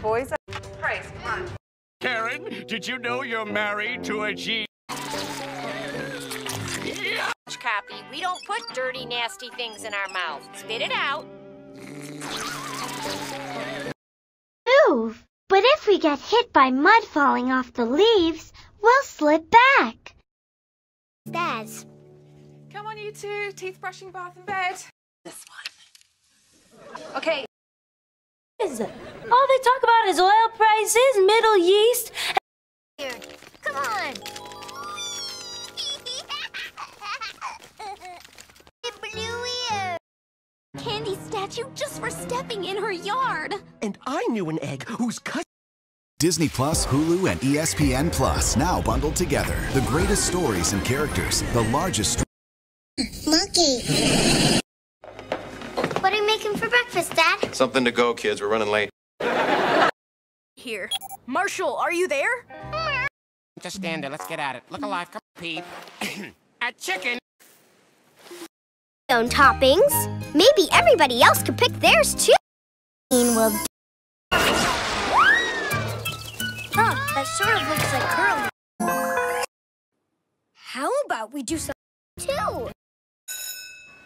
Boys, Price, come on. Karen, did you know you're married to a G? Copy. We don't put dirty, nasty things in our mouth. Spit it out. Move. But if we get hit by mud falling off the leaves, we'll slip back. Baz. Come on, you two. Teeth brushing, bath and bed. This one. Okay. All they talk about is oil prices, Middle East. Here, come on. Blue ear. Candy statue just for stepping in her yard. And I knew an egg whose cut. Disney Plus, Hulu, and E ESPN Plus now bundled together. The greatest stories and characters, the largest. Monkey. What are you making for breakfast, Dad? Something to go, kids. We're running late. Here. Marshall, are you there? Just stand there. Let's get at it. Look alive. Come on, Pete. a chicken. Own toppings. Maybe everybody else could pick theirs too. Will. Huh, that sort of looks like curly. How about we do some too?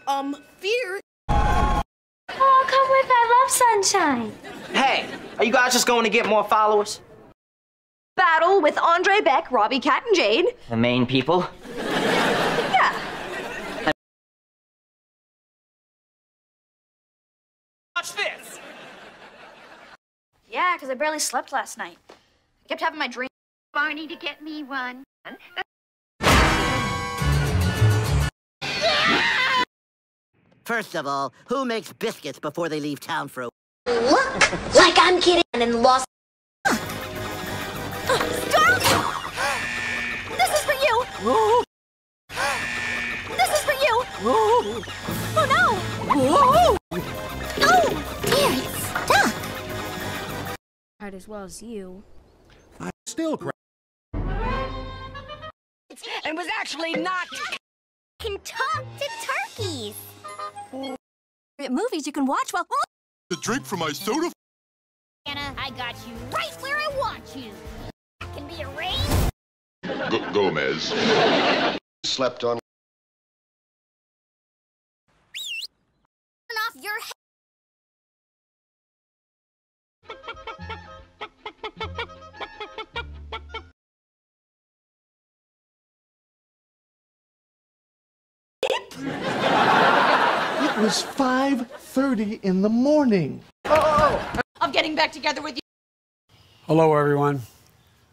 Um, fear. Oh, come with. I love sunshine. Hey, are you guys just going to get more followers? Battle with Andre Beck, Robbie Cat, and Jade. The main people? Yeah. Watch this! Yeah, because I barely slept last night. I kept having my dream. Barney to get me one. First of all, who makes biscuits before they leave town for a Look like I'm kidding and lost. This is for you! This is for you! Oh no! Oh, dear, it's stuck. Hard as well as you. I still cry. And was actually not. Can talk to turkeys. Movies you can watch while. The drink for my soda. Anna, I got you right where I want you. That can be arranged. G- Gomez. Slept on. Was 5.30 in the morning. Oh! I'm getting back together with you. Hello, everyone.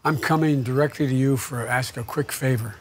I'm coming directly to you for ask a quick favor.